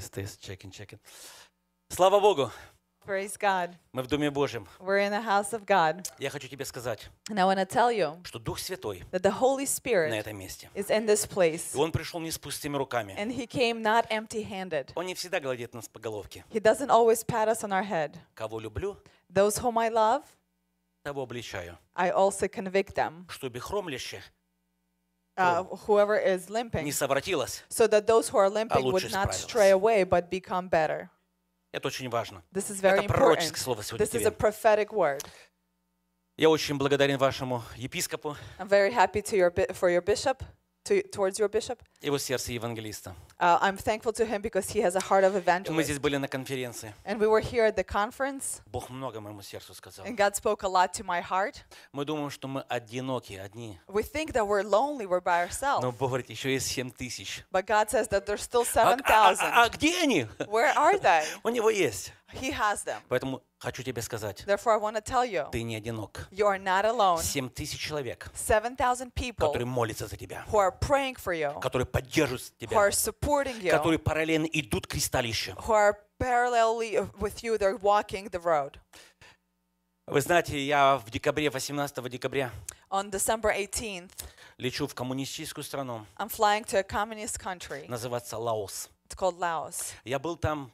Тест, чекин, чекин. Слава Богу, Praise God. мы в Доме Божьем. We're in the house of God. Я хочу тебе сказать, And I want to tell you что Дух Святой that the Holy на Spirit этом месте. is in this place. И Он пришел не с пустыми руками. And He came not empty handed. Он не всегда гладит нас по головке. He doesn't always pat us on our head. Кого люблю, Those whom I love, того обличаю. I also convict them. Чтобы хромляще Uh, whoever is не limping, совратилось. so that those who are limping лучше would not справилась. stray away but become better. Это очень важно. This is very Это пророческое important. слово сегодня This is a тебе. prophetic word. Я очень благодарен вашему епископу, I'm very happy to your bi- for your bishop, to, towards your bishop. его сердце евангелиста. Uh, I'm thankful to him because he has a heart of Мы evangelist. здесь были на конференции. And we were here at the conference, Бог много моему сердцу сказал. and God spoke a lot to my heart. Мы думаем, что мы одиноки, одни. We think that we're lonely, we're by ourselves. Но Бог говорит, еще есть 7 тысяч. But God says that there's still А, а- 7,000. а- а где они? Where are they? У него есть. He has them. Поэтому хочу тебе сказать, Therefore, I want to tell you, ты не одинок. you are not alone. 7 тысяч человек, 7,000 people которые молятся за тебя, who are praying for you, которые поддерживают who тебя, are supporting you, которые параллельно идут к кристаллищу. who are parallelly with you, they're walking the road. Вы знаете, я в декабре, 18 декабря, On December 18th, лечу в коммунистическую страну, I'm flying to a communist country. называется Лаос. It's called Laos. Я был там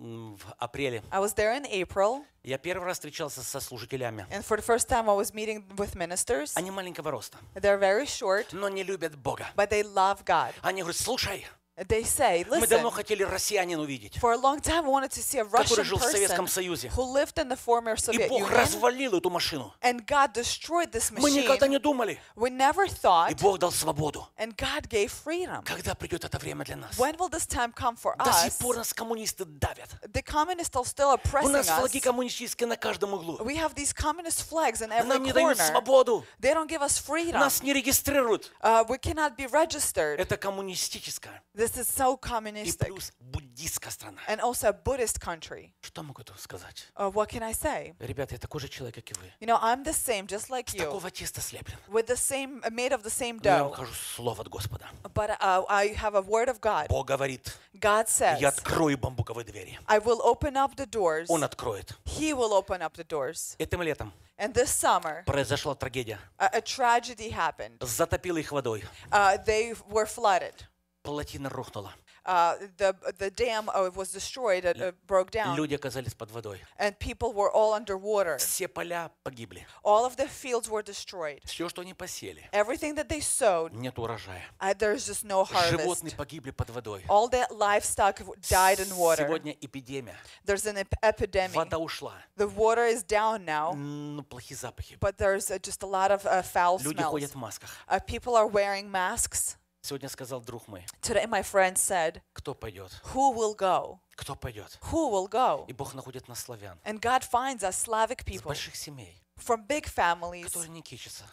в апреле. I was there in April, Я первый раз встречался со служителями. and for the first time, I was meeting with ministers. Они маленького роста, They're very short, но не любят Бога. but they love God. Они говорят, слушай, They say, мы listen, давно хотели россиянин увидеть, for a long time, I wanted to see a который Russian жил в Советском person Союзе. who lived in the former И Soviet Бог Union, развалил эту машину. and God destroyed this Мы никогда machine. не думали. We never И thought, Бог дал свободу. and God gave freedom. Когда придет это время для нас? When will this time come for До сих us? пор нас коммунисты давят. The communists are still У oppressing нас us. флаги коммунистические на каждом углу. We have these communist flags in Нам не every дают corner. свободу. They don't give us freedom. Нас не регистрируют. Uh, we cannot be registered. Это коммунистическая This is so и communistic. плюс буддистская страна. And also a Buddhist country. Что могу тут сказать? Uh, what can I say? Ребята, я такой же человек, как и вы. You know, I'm the same, just like С you, такого теста слеплен. with the same, made of the same Но я вам dough. скажу слово от Господа. But uh, I have a word of God. Бог говорит, God я says, открою бамбуковые двери. I will open up the doors. Он откроет. He will open up the doors. Этим летом And this summer, произошла трагедия. a, a tragedy happened. Затопило их водой. Uh, they were flooded. Плотина рухнула. Uh, the the dam uh, was destroyed. It uh, broke down, Люди оказались под водой. and people were all underwater. Все поля погибли. All of the fields were destroyed. Все, что они посели, Everything that they sowed, нет урожая. uh, there's just no harvest. Животные погибли под водой. All that livestock died in water. Сегодня эпидемия. There's an ep- epidemic. Вода ушла. The water is down now, Ну, плохие запахи. but there's uh, just a lot of uh, foul Люди smells. ходят в масках. Uh, people are wearing masks. Сегодня сказал друг мой, Today, my friend said, кто пойдет? Who will go? Кто пойдет? Who will go? И Бог находит нас славян. And God finds us Slavic Из people больших семей, from big families которые не кичатся.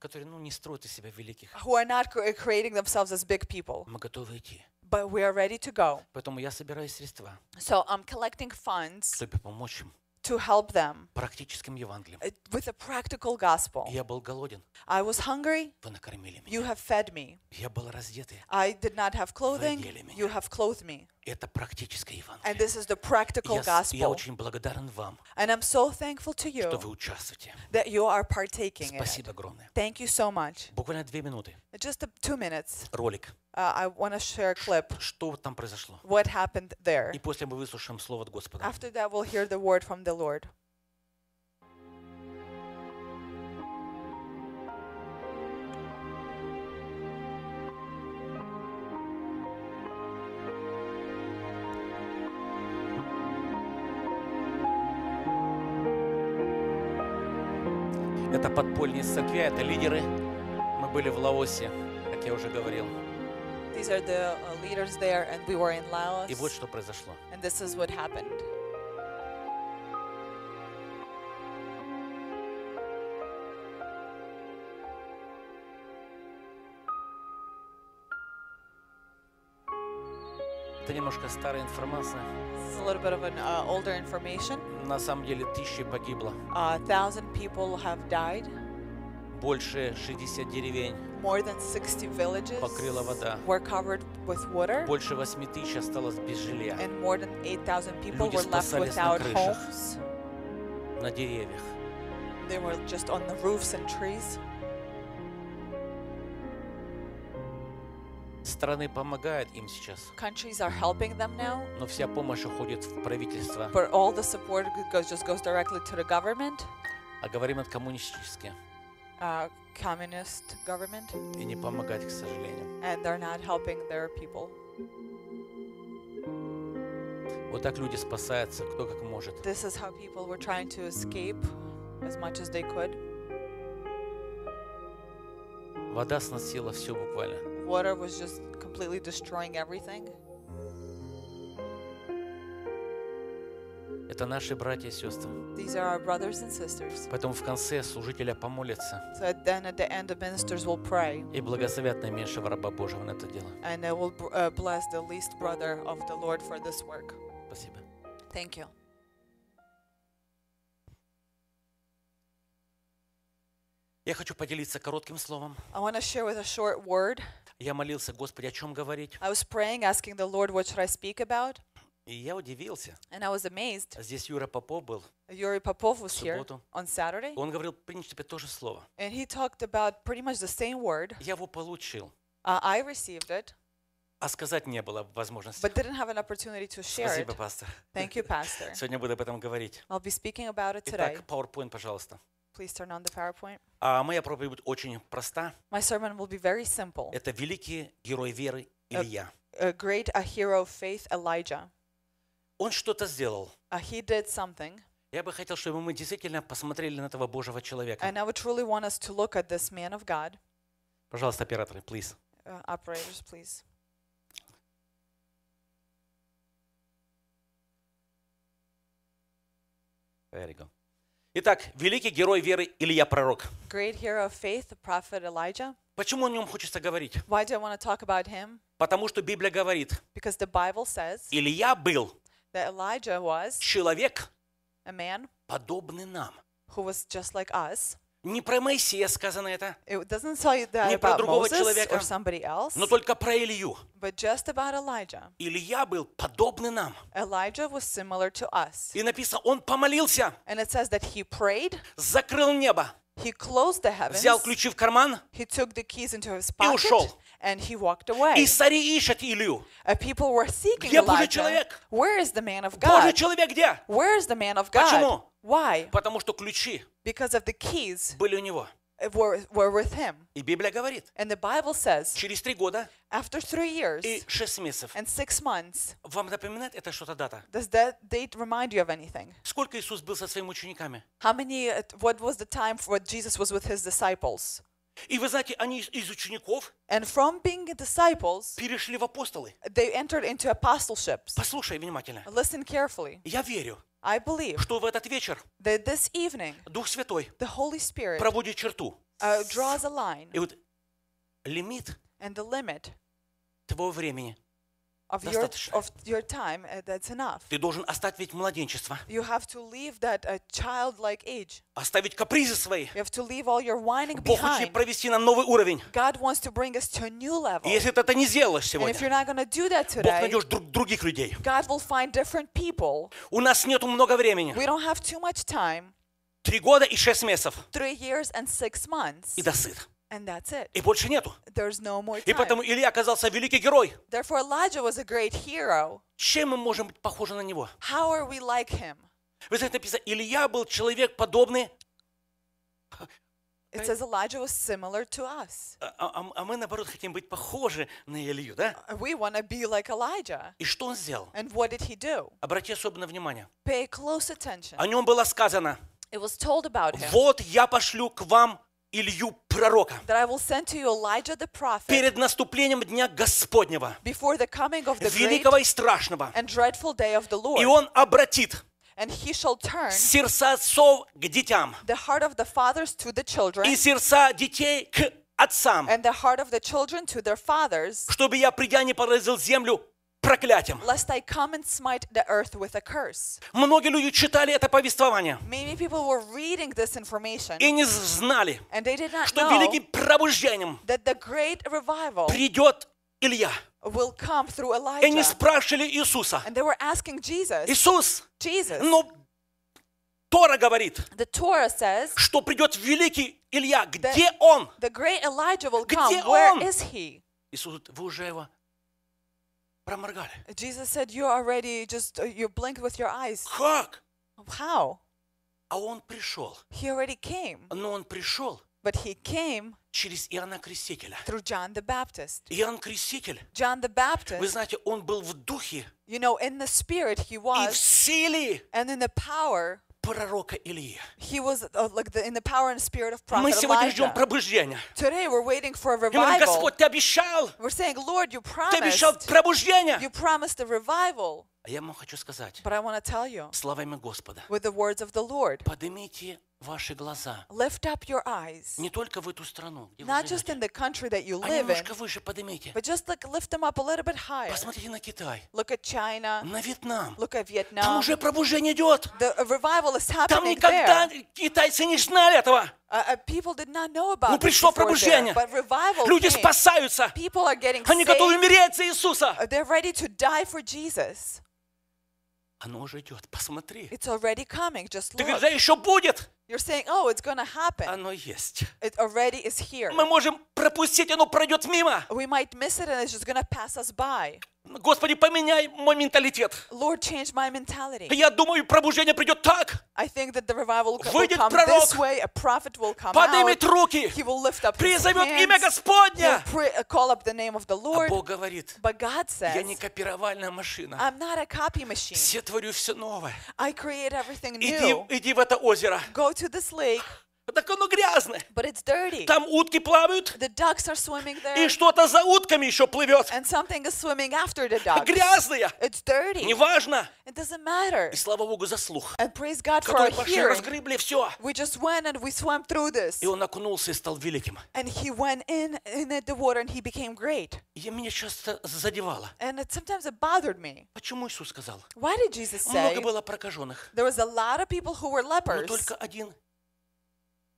Которые, ну, не строят из себя великих. who are not cre- creating themselves as big people, Мы готовы идти. but we are ready to go. Поэтому я собираю средства, So I'm collecting funds чтобы помочь им to help them практическим Евангелием. uh, with a practical gospel. Я был голоден, I was hungry, вы накормили меня. you have fed me. Я был раздетый. I did not have clothing, одели меня. you have clothed me. Это практическое And Евангелие. this is the practical Я, с- я gospel. очень благодарен вам, And I'm so thankful to что you вы участвуете. that you are partaking in it. Спасибо огромное. Thank you so much. Буквально две минуты. Just a, two minutes. Ролик. Uh, I want to share a clip. Что там произошло? What happened there? И после мы выслушаем слово от Господа. After that, we'll hear the word from the Lord. Это подпольные церкви, это лидеры. Мы были в Лаосе, как я уже говорил. These are the uh, leaders there, and we were in Laos. И вот что произошло. And this is what happened. Это немножко старая информация. This is a little bit of an uh, older information. На самом деле тысячи погибло. A thousand people have died. Больше 60 деревень More than 60 villages покрыла вода. were covered with water, Больше 8 тысяч осталось без жилья and more than 8,000 people Люди were left спасались на крышах. homes. на деревьях. They were just on the roofs and trees. Страны помогают им сейчас, Countries are helping them now, но вся помощь уходит в правительство, but all the support goes, just goes directly to the government, а говорим это коммунистически, uh, communist government, и не помогать, к сожалению. and they're not helping their people. Вот так люди спасаются, кто как может. This is how people were trying to escape as much as they could. Вода сносила все буквально. Water was just completely destroying everything. Это наши братья и сестры. These are our brothers and sisters. Поэтому в конце служителя помолятся So then at the end, the ministers will pray, и благословят наименьшего раба Божьего на это дело. and they will uh, bless the least brother of the Lord for this work. Спасибо. Thank you. Я хочу поделиться коротким словом. I want to share with a short word. Я молился, Господи, о чем говорить? I was praying, asking the Lord, what should I speak about? И я удивился. And I was amazed. Здесь Юра Попов был. Yuri Popov was here on Saturday, Он говорил, в принципе, то же слово. and he talked about pretty much the same word. Я его получил, Uh, I received it, а сказать не было возможности. but didn't have an opportunity to share Спасибо, пастор. Thank you, Pastor. Сегодня буду об этом говорить. I'll be speaking about it today. Итак, PowerPoint, пожалуйста. Please turn on the PowerPoint. А моя проповедь будет очень проста. My sermon will be very simple. Это великий герой веры Илья. A great a hero of faith, Elijah. Он что-то сделал. Uh, he did something, Я бы хотел, чтобы мы действительно посмотрели на этого Божьего человека. and I would truly want us to look at this man of God. Пожалуйста, операторы, please. Uh, operators, please. Very good. Итак, великий герой веры Илья Пророк. Great hero of faith, the prophet Elijah. Почему о нем хочется говорить? Why do I want to talk about him? Потому что Библия говорит, Because the Bible says Илья был that Elijah was человек, a man подобный нам. who was just like us. Не про Моисея сказано это, It doesn't tell you that Не про about другого Moses человека, or somebody else, но только про Илью. but just about Elijah. Илья был подобный нам. Elijah was similar to us. И написано, он помолился, And it says that he prayed, закрыл небо, he closed the heavens, взял ключи в карман, he took the keys into his и pocket, ушел. and he walked away. И цари ищут Илью. Uh, people were seeking Где Божий Elijah. человек? Where is the man of Божий God? человек где? Where is the man of God? Почему? Why? Потому что ключи Because of the keys были у него. were, were with him. И Библия говорит, And the Bible says, через три года after three years и шесть месяцев. and six months, Вам напоминает это что-то дата? does that date remind you of anything? Сколько Иисус был со своими учениками? How many, uh, what was the time for when Jesus was with his disciples? И вы знаете, они из- учеников And from being disciples, перешли в апостолы. they entered into apostleships. Послушай внимательно. Listen carefully. Я верю, I believe что в этот вечер that this evening, Дух Святой the Holy Spirit проводит черту. uh, draws a line И вот лимит and the limit твоего времени. of your, Достаточно. of your time, uh, that's enough. Ты должен оставить младенчество, You have to leave that uh, childlike age. оставить капризы свои. You have to leave all your whining Бог хочет behind. провести на новый уровень. God wants to bring us to a new level. И если ты это не сделаешь And if you're сегодня, not going to do that Бог today, найдешь друг- других людей. God will find different people. У нас нету много времени. We don't have too much time. Три года и шесть месяцев. Three years and six months. И досыт. And that's it. И больше нету. There's no more И time. поэтому Илья оказался великий герой. Therefore, Elijah was a great hero. Чем мы можем быть похожи на него? How are we like him? Вы знаете, написано, Илья был человек подобный, It says Elijah was similar to us. а, а- а мы наоборот хотим быть похожи на Илью, да? We want to be like Elijah. И что он сделал? And what did he do? Обрати особенно внимание. Pay close attention. О нем было сказано, It was told about him вот я пошлю к вам Илью пророка that I will send to you Elijah the prophet перед наступлением Дня Господнего, великого и страшного. and dreadful day of the И он обратит And he shall turn сердца отцов к детям the heart of the fathers to the children и сердца детей к отцам, and the heart of the children to their fathers, чтобы я, придя, не поразил землю проклятием. lest I come and smite the earth with a curse. Многие люди читали это повествование Many people were reading this information и не знали, and they did not что know великим пробуждением that the great revival придет Илья. will come through И они Elijah. спрашивали Иисуса. And they were asking Jesus, Иисус, Jesus, ну, Тора говорит, the Torah says что придет великий Илья. Где он? the great Elijah will Где come. Where он? is he? Иисус, вы уже его проморгали. Jesus said, You already just, uh, you blinked with your eyes. Как? How? А он пришел. He already came. Но он пришел But he came через Иоанна Крестителя. through John the Baptist. Иоанн Креститель, John the вы Baptist, знаете, он был в духе you know, in the spirit he и в was, силе and in the power, пророка Илии. he was uh, like the, in the power and spirit of Мы prophet сегодня ждем Elijah. пробуждения. Today we're waiting for a И мы говорим, revival. Господь, ты обещал, We're saying, Lord, you ты обещал promised, пробуждение. you promised a revival. А я вам хочу сказать, But I want to tell you, словами Господа, with the words of the Lord, поднимите ваши глаза lift up your eyes, не только в эту страну, где вы not just in the country that you а live in, немножко выше поднимите. but just like lift them up a little bit higher. Посмотрите на Китай, Look at China, на Вьетнам. look at Там Vietnam. уже пробуждение идет. The uh, revival is Там happening никогда there. китайцы не знали этого. Uh, uh, people did not know about Ну, this пришло пробуждение. Люди спасаются. Они готовы умереть за Иисуса. Оно уже идет. Посмотри. It's already coming. Just Ты look. говоришь, да еще будет. You're saying, oh, it's going to happen. Оно есть. It already is here. Мы можем пропустить, оно пройдет мимо. We might miss it and it's just going to pass us by. Господи, поменяй мой менталитет. Lord, change my mentality. Я думаю, пробуждение придет так. I think that the revival will Выйдет come пророк, this way. A prophet will come Поднимет out. руки. He will lift up his Призовет имя hands. Господня. He'll pray, uh, call up the name of the А Lord. Бог говорит, But God я не says, копировальная машина. I'm not a copy machine. Все творю все новое. I create everything Иди, new. иди в это озеро. Go to this lake, Так оно грязное. but it's dirty. Там утки плавают, The ducks are swimming и there, что-то за утками еще плывет. and something is swimming after the ducks. Грязное. It's dirty. Неважно. It doesn't matter. И слава Богу за слух. And praise God for our hearing. разгребли все. We just went and we swam through this. И он окунулся и стал великим. And he went in in the water and he became great. И меня часто задевало. And it, sometimes it bothered me. Почему Иисус сказал? Why did Jesus say Много было прокаженных, there was a lot of people who were но lepers, только один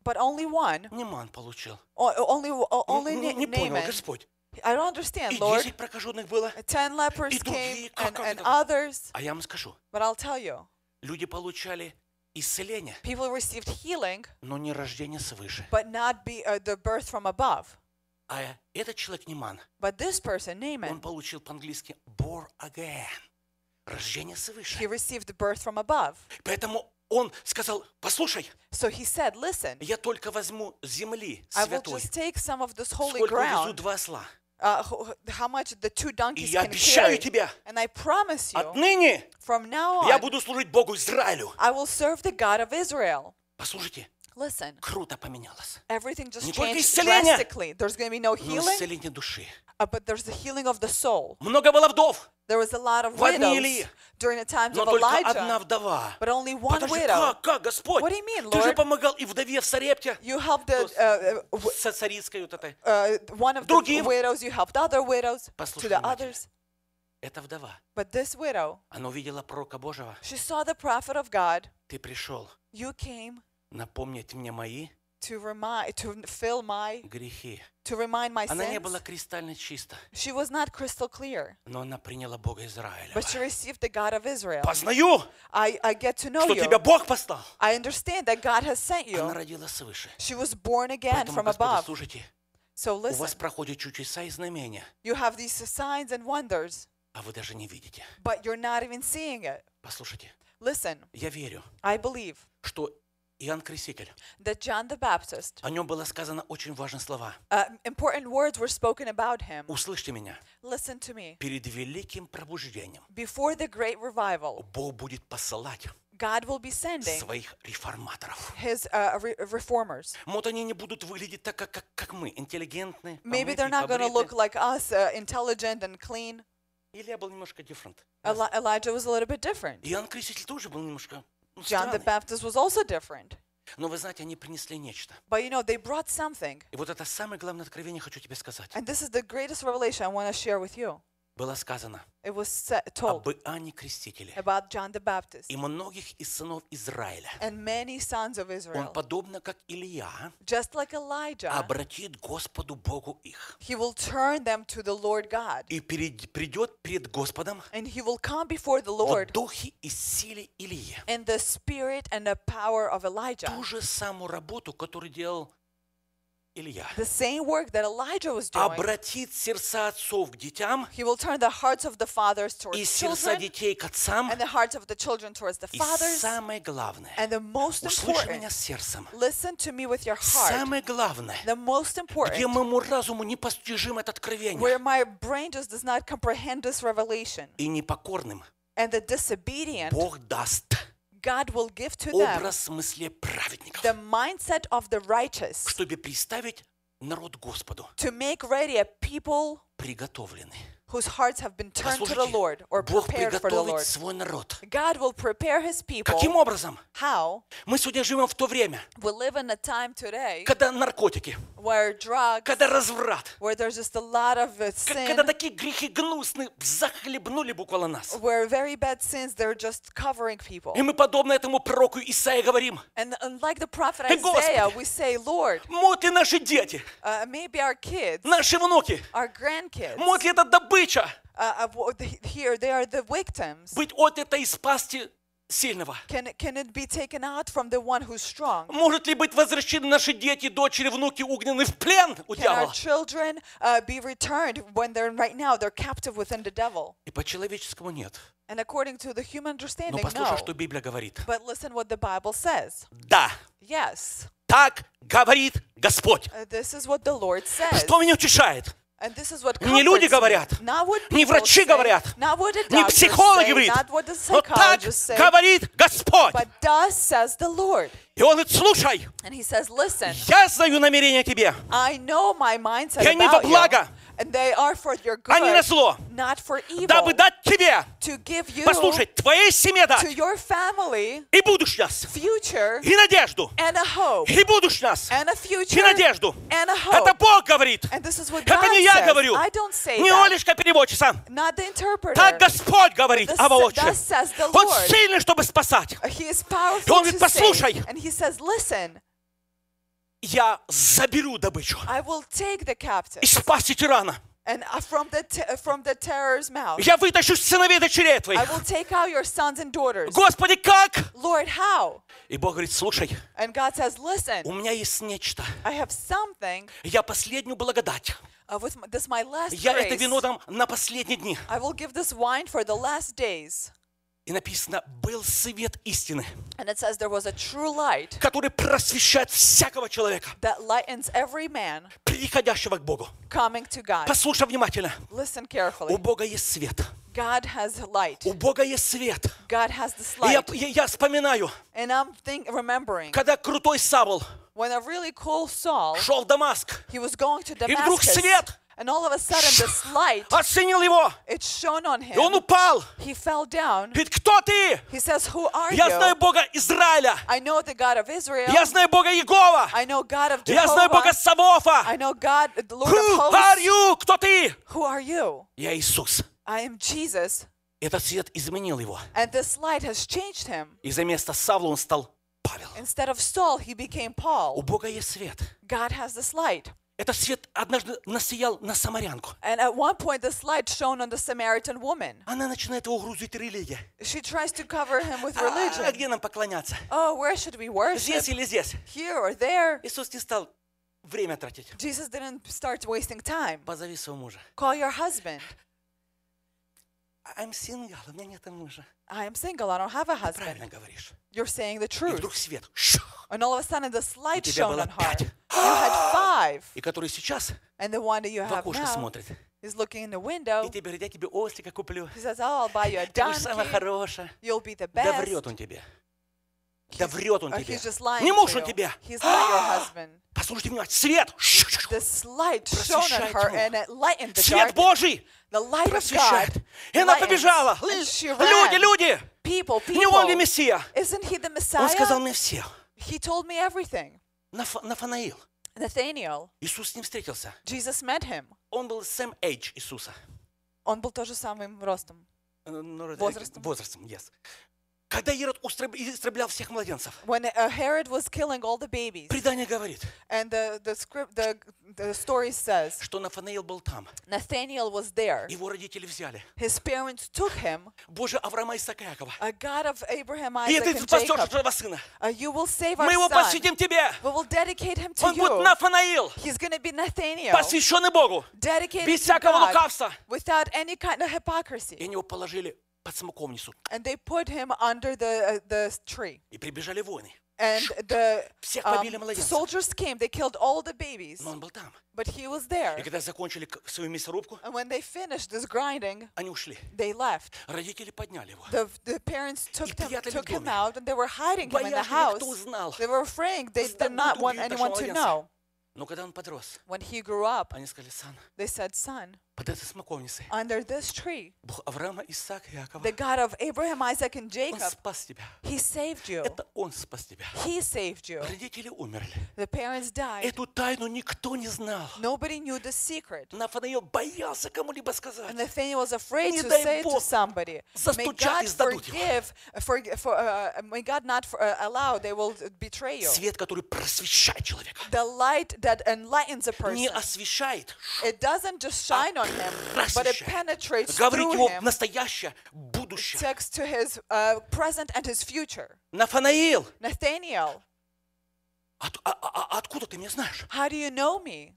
but only one, Неман получил. o- only o- only Не, не понял, Naaman. Господь. I don't understand, И Lord. прокаженных было. Ten lepers И другие, came как- and, как and это? others, А я вам скажу, but I'll tell you, люди получали исцеление, people received healing, но не рождение свыше. but not be uh, the birth from above. А этот человек Неман, But this person, он Naaman, получил по-английски born again. Рождение he свыше. received the birth from above. Поэтому он сказал, послушай, So he said, Listen, я только возьму земли святой, сколько увезу ground, два осла. uh, ho- how much the two И donkeys я can обещаю carry. тебя, And I promise you, отныне from now я on, буду служить Богу Израилю. I will serve the God of Israel. Послушайте, Listen, круто поменялось. everything just Не только changed исцеление, drastically. There's going to be no Но healing, исцеление души. uh, but there's the healing of the soul. Много было вдов, There was a lot of В дни widows Илии. during the times но of только одна Elijah, вдова. but only one Подожди, widow. как, как, Господь? What do you mean, Ты же Lord? помогал и вдове в Сарепте, You helped the, с- uh, uh, w- со царицкой вот этой. uh, one of the Другим. widows, you helped other widows, to Послушай the внимательно. others. Эта вдова, But this widow, она увидела пророка Божьего. she saw the prophet of God. Ты пришел You came напомнить мне мои to remind, to fill my, грехи. to remind my Она не sins. была кристально чиста, She was not crystal clear, но она приняла Бога Израиля. but she received the God of Israel. Познаю, I, I get to know что you. тебя Бог послал. I understand that God has sent Она you. родила свыше. She was born again Поэтому, from Господи, above. слушайте, So у вас listen, проходят чудеса и знамения, you have these signs and wonders, а вы даже не видите. but you're not even seeing it. Послушайте, Listen, я верю, I believe что Иоанн Креститель, that John the Baptist, о нем было сказано очень важные слова. uh, important words were spoken about him. Услышьте меня. Listen to me. Перед великим пробуждением Before the great revival, Бог будет посылать God will be sending своих реформаторов. his uh, re- reformers. Вот они не будут выглядеть так, как, как, как мы, интеллигентные, Maybe they're not going to look like us, uh, intelligent and clean. Илья был немножко different. Eli- Elijah was a little bit different. Иоанн Креститель тоже был немножко ну, John the странный. Baptist was also different. Но вы знаете, они принесли нечто. But you know, they brought something. И вот это самое главное откровение хочу тебе сказать. And this is the greatest revelation I want to share with you. Было сказано it was sa- told об Иоанне Крестителе about John the Baptist и многих из сынов Израиля. and many sons of Он Israel. подобно как Илья Just like Elijah, обратит Господу Богу их he will turn them to the Lord God. и перед- придет перед Господом And he will come before the в Lord духе и силе Илии. in the spirit and the power of Elijah. Ту же самую работу, которую делал Илья. The same work that Elijah was doing. Обратит сердца отцов к детям He will turn the hearts of the fathers и towards сердца children детей к отцам. and the hearts of the children towards the И fathers. самое главное, And the most услышь меня important, сердцем. listen to me with your heart. Самое главное, The most где important, моему разуму непостижим это откровение, where my brain just does not comprehend this revelation. и непокорным And the disobedient, Бог даст God will give to them образ мысли праведников, the mindset of the righteous чтобы представить народ Господу to make ready a people приготовленный. whose hearts have been turned to the Послушайте, Lord or Бог prepared for the приготовит Lord. свой народ. God will prepare his people. Каким образом? How? Мы сегодня живем в то время, We live in a time today когда наркотики, where drugs, когда разврат, where there's just a lot of uh, к- когда sin, такие грехи гнусные захлебнули буквально нас. where very bad sins, they're just covering people. И мы подобно этому пророку Исаия говорим, And, and like the prophet Isaiah, we say, Lord, вот ли наши дети, uh, maybe our kids, наши внуки, our grandkids, вот ли это добыча uh, uh, here they are the victims. быть отнята из пасти сильного? Can, it- can it be taken out from the one who's strong? Может ли быть возвращены наши дети, дочери, внуки угнаны в плен у Can our дьявола? children uh, be returned when they're right now they're captive within the devil? И по-человеческому нет. And according to the human Но understanding, послушай, no. что Библия говорит. But listen what the Bible says. Да, Yes, так говорит Господь. uh, this is what the Lord says. Что меня утешает? Не люди говорят, не врачи говорят, Не doctors психолог say, говорит, not what the но так говорит Господь. И Он говорит, слушай, я знаю намерения тебе. И они во благо, they are for your а не на good, зло. not for evil, Дабы дать тебе, to give you послушай, твоей семье to дать your family и будущность, future и надежду, and a hope, и будущность, and a и future надежду. and a Это hope. Бог говорит. And this is what Это God не я says. говорю. I don't say Не that. Олечка переводчица. Not the interpreter. Так Господь говорит, а says the Он сильный, чтобы спасать. He is И powerful он to говорит, послушай. And he says, listen, Я заберу добычу I will take the captive из пасти тирана. and uh, from the uh, from the terror's mouth. Я вытащу сыновей и дочерей I твоих. will take out your sons and daughters. Господи, как? Lord, how? И Бог говорит, слушай, And God says, listen, у меня есть нечто. I have something Я последнюю благодать. uh, with this my last Я это вино дам на последние дни. I will give this wine for the last days. И написано, был свет истины, And it says there was a true light который просвещает всякого человека, that lightens every man приходящего к Богу. coming to God. Послушай внимательно. Listen У carefully. Бога есть свет. God has light. У Бога есть свет. God has this И я, light. я, я вспоминаю, And I'm think, remembering когда крутой Савл when a really cool Saul, шел в Дамаск, he was going to и вдруг Damascus, свет and all of a sudden this light, осенил его, it shone on и он him. упал. He fell down. Говорит, кто ты? He says, Who are Я знаю you? Бога Израиля. I know the God of Israel. Я знаю Бога Иегова. I know God of Я знаю Бога Jehovah. Савофа. I know God, the Lord Who of are hosts. you? Кто ты? Who are you? Я Иисус. I am Jesus. Этот свет изменил его. And this light has changed him. И за место Савла он стал Павел. Instead of Saul, he became У Paul. Бога есть свет. God has this light. Этот свет однажды насиял на самарянку. And at one point, this light shone on the Samaritan woman. Она начинает его грузить религия. She tries to cover him with А, а religion. где нам поклоняться? Oh, where should we worship? Здесь или здесь? Here or there? Иисус не стал время тратить. Jesus didn't start wasting time. Позови своего мужа. Call your husband. I'm single, у меня нет мужа. I am single. I don't have a husband. правильно говоришь. You're saying the И truth. вдруг свет. And all of a sudden, this light shone on her. пять. You had five. И который сейчас And the one that you в have окошко now смотрит. is looking in the И window. тебе говорит, я тебе ослика куплю. He says, Oh, I'll buy you a Ты будешь самая donkey. хорошая. You'll be the Да best. врет он тебе. Да врет он тебе. Не муж он тебе. Послушайте внимательно. Свет. Просвещает Свет. Божий просвещает. И она побежала. Люди, люди. Не он ли. Мессия? Он сказал мне все. Нафанаил. Nathaniel, Иисус с ним встретился. Jesus met him. Он был same age Иисуса. Он был тоже самым ростом. Э, ну, Возрастом. Возрастом, yes. Когда Ирод истреблял всех младенцев, When uh, Herod was killing all the babies, предание говорит, and the, the script, the, the story says что Нафанаил был там. Nathaniel was there. Его родители взяли. His parents took him, Боже, Авраама Исаака Якова. a God of Abraham, И Isaac, ты and спасешь этого сына. Uh, you will save our Мы его посвятим тебе. We will dedicate him to Он будет you. Нафанаил, He's going to be Nathaniel, посвященный Богу, dedicated без всякого лукавства. without any kind of И hypocrisy. они его положили под смоковницу. And they put him under the uh, the tree. И прибежали воины. And the Всех um, побили младенцев. soldiers came. They killed all the babies, Но он был там. but he was И there. когда закончили к- свою мясорубку, And when they finished this grinding, они ушли. they left. Родители подняли его. The, the parents took И him, прятали в took him доме. out, and they were hiding him in the Боясь, чтобы house. никто узнал. They were afraid. They did Забудут not want убить anyone нашего to младенца. know. Но когда он подрос, When he grew up, они сказали, сан, they said, Son, под этой смоковницей under this tree, Бог Авраама, Исаака, Якова, the God of Abraham, Isaac, and Он Jacob, спас тебя. he saved you. Это Он спас тебя. He saved you. Родители умерли. The parents died. Эту тайну никто не знал. Nobody knew the secret. Нафанаил боялся кому-либо And сказать. Nathaniel was afraid Не to say to Бог somebody, may застучат и сдадут его. forgive, for, for, uh, may God not for, uh, allow, they will betray you. Свет, который просвещает человека. The light that enlightens a Не person, освещает, it doesn't just shine on but it просвещает. penetrates Говорит его him, настоящее, будущее. takes to his uh, present and his future. Нафанаил, Nathaniel, от- а- а- а откуда ты меня знаешь? how do you know me?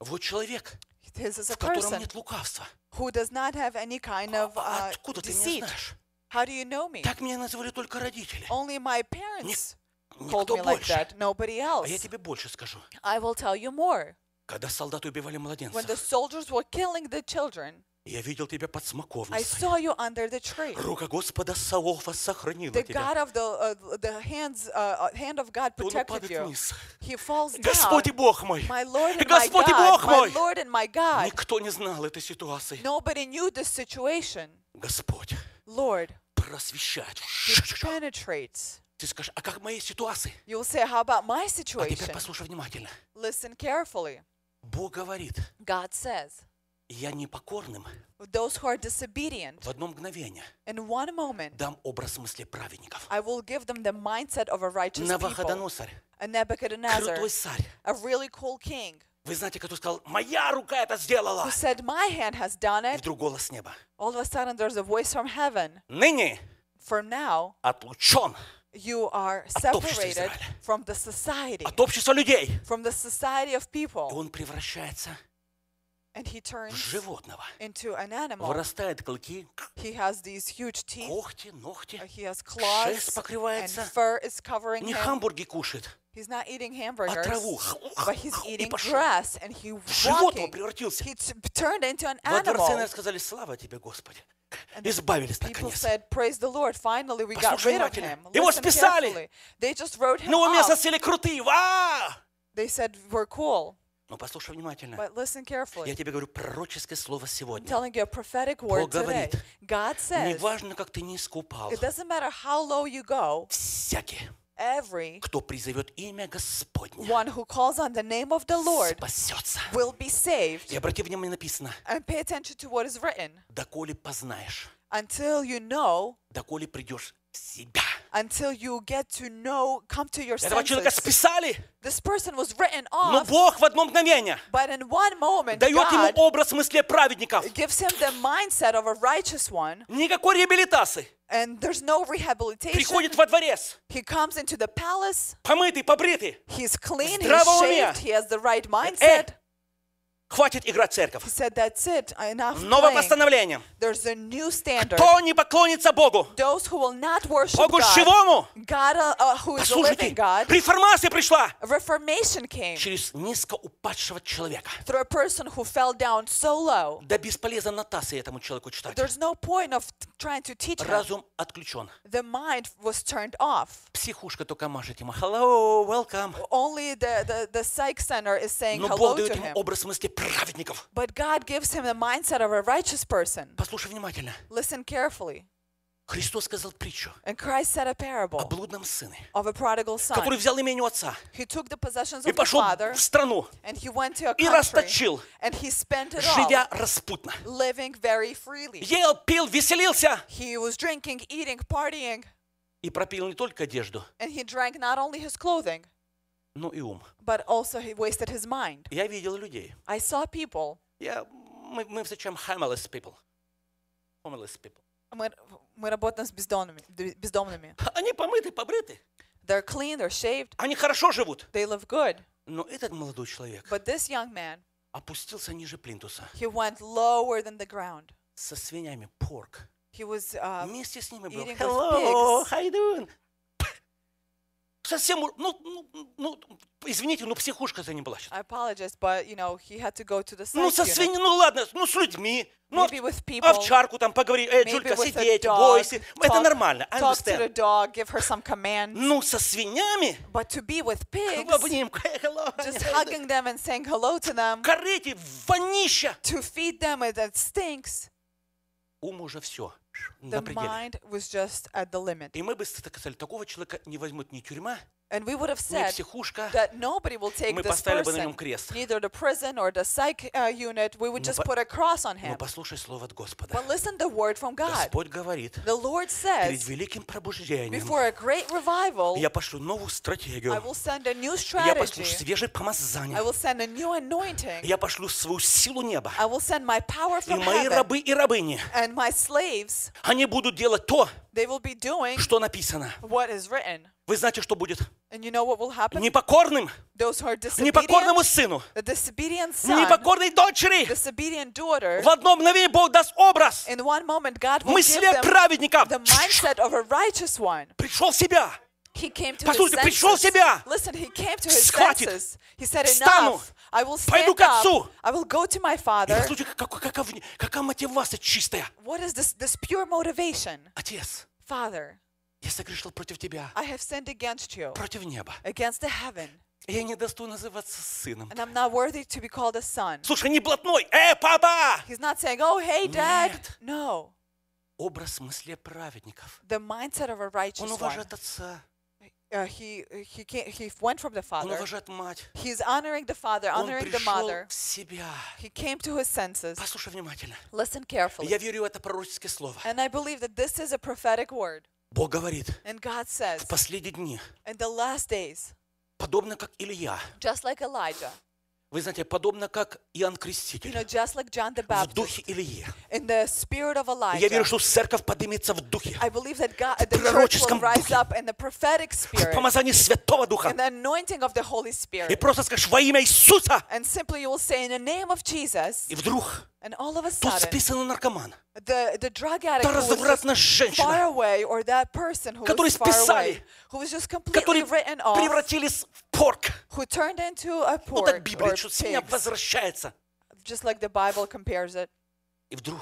Вот человек, This is a в котором нет лукавства. who does not have any kind of А uh, откуда ты меня знаешь? How do you know me? Так меня называли только родители. Only my parents told Никто me like больше. that, nobody А я else. тебе больше скажу. I will tell you more. Когда солдаты убивали When the младенцев, soldiers were killing the children, я видел тебя под I смоковницей. saw you under the tree. Рука Господа Саофа сохранила The тебя. God of the uh, the hands uh, uh, hand of God И Он protected упадет you. вниз. He falls down. Господь и Бог мой. My Lord and my Господь и God, Бог my мой. Lord and my God. Никто не знал этой ситуации. Nobody knew this situation. Господь Lord, просвещает. He penetrates. Ты скажешь, а как моей ситуации? You will say, how about my А теперь situation? послушай внимательно. Listen carefully. Бог говорит, God says, я непокорным those who are disobedient, в одно мгновение in one moment, дам образ мысли праведников. I will give them the mindset of a righteous people. Навуходоносорь, A Nebuchadnezzar, крутой царь. a really cool king, Вы знаете, который сказал, моя рука это сделала. who said, my hand has done И it. вдруг голос с неба. All of a sudden, there's a voice from heaven. Ныне For now, отлучен you are separated from the society, от общества людей. from the society of И people. он превращается And he в turns животного. into an animal. Вырастает клыки, He has these huge teeth. когти, ногти. He has claws Шерсть and покрывается. fur is covering Не him. хамбурги кушает, He's not eating а hamburgers, траву. but he's И eating grass and he В животного walking. превратился. He turned into an Во дворце, animal. сказали, слава тебе, Господи. Избавились наконец. said, "Praise the Lord! Finally, we got rid of him." Его списали. They just wrote him Ну, место off. сели крутые. Ва! They said, "We're cool," Но послушай внимательно. but listen Я carefully. тебе говорю пророческое слово I'm сегодня. telling you a prophetic word today. говорит, God says, Неважно, как ты низко упал. "It doesn't matter how low you go. Всякий, Every кто призовет имя Господне, one who calls on the name of the Lord спасется. will be saved." И обрати внимание, написано, And pay attention to what is written. доколе познаешь, Until you know, доколе придешь в себя. until you get to know, come to your Этого человека senses. списали, This person was written но off, Бог в одно мгновение but in one moment, дает ему God образ мысли праведников. gives him the mindset of a righteous one, Никакой реабилитации. and there's no rehabilitation. Приходит во дворец, He comes into the palace, помытый, побритый. he's clean, he's Здравого ума. shaved, he has the right Э, mindset. Хватит играть церковь. Said, it, Новое постановление. Кто не поклонится Богу, Богу God, живому, God uh, uh, послушайте, God, реформация пришла через низко упадшего человека. so low. Да бесполезно нотации этому человеку читать. No point of t- trying to teach him. Разум отключен. The mind was turned off. Психушка только машет ему. Hello, welcome. Only the, the, the psych center is saying Но hello Бог дает ему образ мысли праведников. But God gives him the mindset of a righteous person. Послушай внимательно. Listen carefully. Христос сказал притчу And Christ said a о parable блудном сыне, of a prodigal son. который взял имение у отца He took the possessions и of the пошел father в страну, and he went to a и country расточил, and he spent it all, живя распутно. living very freely. Ел, пил, веселился He was drinking, eating, partying, и пропил не только одежду, and he drank not only his clothing, но и ум. but also he wasted his mind. Я видел людей. I saw people. Я, мы, мы встречаем homeless people. Homeless people. Мы, мы работаем с бездомными, бездомными. Они помыты, побрыты. They're clean, they're shaved, Они хорошо живут. they live good. Но этот молодой человек But this young man, опустился ниже плинтуса he went lower than the ground. со свинями, порк. He was uh, Вместе с ними был. Hello, how you doing? Совсем, ну, ну, ну, извините, ну психушка за ним была. сейчас. I apologize, but you know, he had to go to the Ну, со свиньей, ну ладно, ну с людьми. Ну, Maybe with people. овчарку там поговори, э, Джулька, with a сидеть, dog, бойся. Это talk- нормально, I talk to the understand. dog, give her some commands. Ну, со свиньями, But to be with pigs, в обнимку, «Hey, hello, just how you doing?» hugging them and saying hello to them, корыте, вонища. to feed them it that stinks, Ум уже все, the mind was just at the limit. И мы бы сказали, такого человека не возьмут ни тюрьма, And we would have said that nobody will take this person, neither the prison or the psych uh, unit. We would Ну, just put a cross on him. But listen the word from God. The Lord says, before a great revival, I will send a new strategy. I will send a new anointing. I will send my power from heaven. And my slaves, they will be doing что написано. what is written. Вы знаете, что будет? And you know what will happen? Непокорным, Those who are непокорному disobedient, сыну, the disobedient son, непокорной дочери. disobedient daughter, В одно мгновение Бог даст образ. in one moment God will give мысле them праведника. the mindset of a righteous one. Пришел в себя. He came to Послушайте, his пришел в себя. Listen, he came to his Схватит. senses. He said, Встану. I will Пойду stand к отцу. up. I will go to my И father. послушайте, как- какая, какая мотивация чистая. What is this, this pure motivation? Отец, Father, я согрешил против тебя, I have sinned against you, против неба. against the heaven, Я не достоин называться сыном. and I'm not worthy to be called a son. Слушай, не блатной. Э, папа! He's not saying, oh, hey, dad. Нет. No. Образ мысли праведников. The mindset of a Он righteous one. уважает отца, Uh, he, he, came, he went from the он father. уважает мать. He's honoring the father, Он honoring the пришел mother. в себя. He came to his senses. Послушай внимательно. Listen carefully. Я верю в это пророческое слово. And I believe that this is a prophetic word. Бог говорит, And God says, в последние дни, in the last days, подобно как Илья, just like Elijah, вы знаете, подобно как Иоанн you Креститель, know, just like John the в Baptist, духе Ильи. in the spirit of Я верю, Elijah, что церковь поднимется в духе, I believe that God, will пророческом духе. up in the prophetic в spirit, помазании Святого Духа. in the anointing of the Holy И Spirit. просто скажешь во имя Иисуса. And simply you will say, in the name of Jesus, И вдруг and all of a тут sudden, списано наркоман, the, the drug addict та who was just развратная far женщина, away, or that person who Который was far списали, away, who was just completely которые written off, превратились в порк. who turned into a Ну так pork Библия, or что свинья pigs, возвращается. just like the Bible compares it. И вдруг,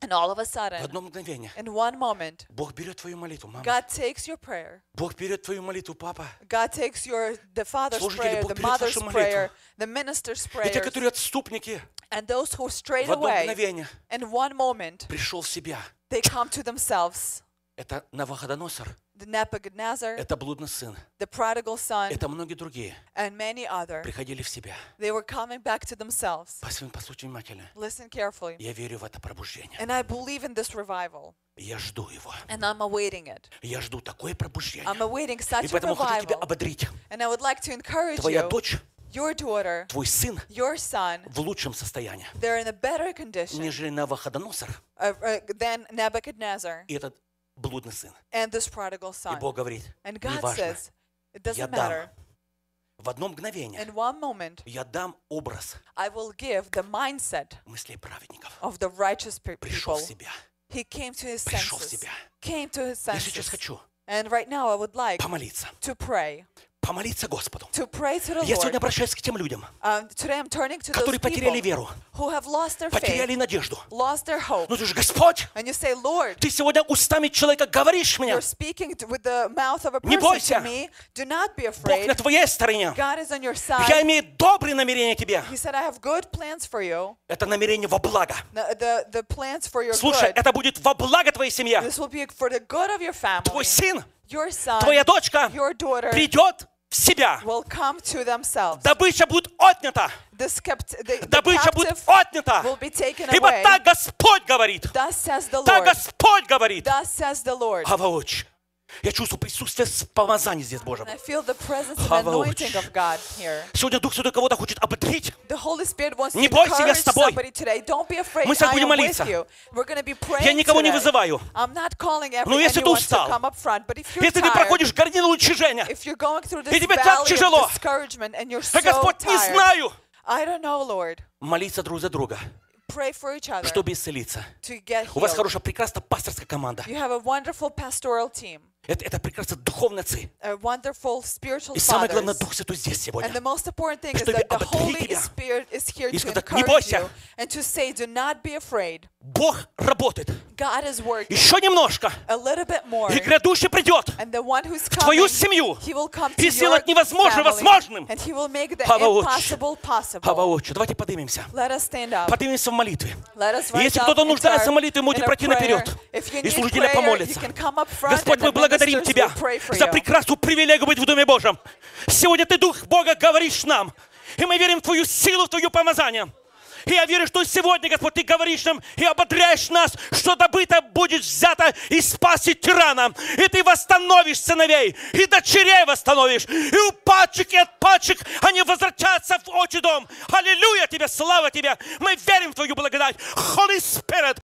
And all of a в sudden, одно мгновение, in one moment, Бог берет твою молитву, мама. God takes your prayer. Бог берет твою молитву, папа. God takes your the father's Служители, prayer, Бог the берет mother's вашу молитву. prayer, the minister's И те, prayer, которые отступники, and those who strayed в одно away мгновение in one moment пришел в себя. they come to themselves. Это Навуходоносор, The Nebuchadnezzar, это блудный сын, the prodigal son, это многие другие and many other, приходили в себя. they were coming back to themselves. Послушайте, послушайте внимательно. Listen carefully. Я верю в это пробуждение. And I believe in this revival, Я жду его. and I'm awaiting it. Я жду такое пробуждение. I'm awaiting И such a поэтому хочу тебя revival. ободрить. And I would like to encourage Твоя you, дочь, your daughter, твой сын your son, в лучшем состоянии, they're in a better condition нежели Навуходоносор uh, uh, than Nebuchadnezzar и этот блудный сын. and this prodigal И son. Бог говорит, And God неважно, says, it я doesn't дам matter. в одно мгновение, In one moment, я дам образ I will give the mindset мыслей праведников. of the righteous pe- Пришел people. в себя. He came to his Пришел в senses. себя. Came to his Я сейчас senses. хочу And right now, I would like помолиться. to pray. помолиться Господу. to pray to the Я сегодня Lord. обращаюсь к тем людям, Um, today I'm turning to those которые потеряли people веру, who have lost their потеряли faith, надежду. lost their hope. Ну ты же, Господь, And you say, Lord, ты сегодня устами человека говоришь мне, you're speaking with the mouth of a Не person бойся. to me. Do not be Бог на afraid. твоей стороне. God is on your Я side. имею добрые намерения тебе. He said, I have good plans for you. Это намерение во благо. The, the, the plans for your Слушай, good. это будет во благо твоей семье. This will be for the good of your family. Твой сын, Your son, твоя дочка your daughter придет в себя. will come to themselves. Добыча будет отнята. Добыча будет отнята. Ибо так Господь говорит. Так. Господь говорит. Хаваоч. Я чувствую присутствие помазания здесь Божьего. Сегодня Дух Святой кого-то хочет ободрить. Не бойся, я с тобой. Мы сейчас будем молиться. Я никого не вызываю. Но если ты устал, Если ты проходишь горнило уничижения, И тебе так тяжело. а Господь не знаю, молиться друг за друга, Pray for each other чтобы исцелиться. У вас хорошая, прекрасная пасторская команда. Это, это прекрасно духовные отцы. И самое главное. Дух Святой здесь сегодня. Чтобы ободрить тебя. И сказать, «Не бойся». say. Бог работает. Еще немножко. И грядущий придет. One who's твою coming, семью и сделать невозможное возможным. Хаваочу. Давайте поднимемся. Поднимемся в молитве. Если кто-то нуждается в молитве, можете пройти наперед. И up front Господь, мы the благодарим Тебя за прекрасную привилегию быть в Доме Божьем. Сегодня Ты, Дух Бога, говоришь нам. И мы верим в Твою силу, в Твое помазание. И я верю, что сегодня, Господь, Ты говоришь нам и ободряешь нас, что добыто будет взято и спаси тирана. И Ты восстановишь сыновей, и дочерей восстановишь. И у падших и от падших они возвратятся в очи дом. Аллилуйя Тебе, слава Тебе. Мы верим в Твою благодать. Holy Spirit,